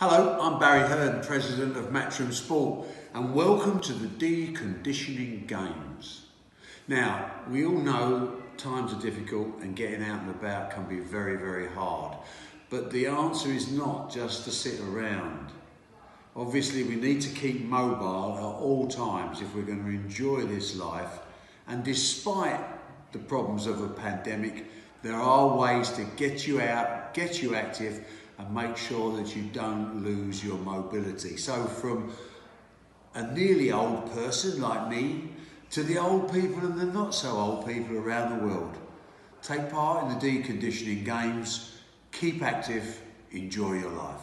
Hello, I'm Barry Hearn, President of Matchroom Sport, and welcome to the Deconditioning Games. Now, we all know times are difficult and getting out and about can be very, very hard. But the answer is not just to sit around. Obviously, we need to keep mobile at all times if we're going to enjoy this life. And despite the problems of a pandemic, there are ways to get you out, get you active, and make sure that you don't lose your mobility. So from a nearly old person like me to the old people and the not so old people around the world. Take part in the deconditioning games, keep active, enjoy your life.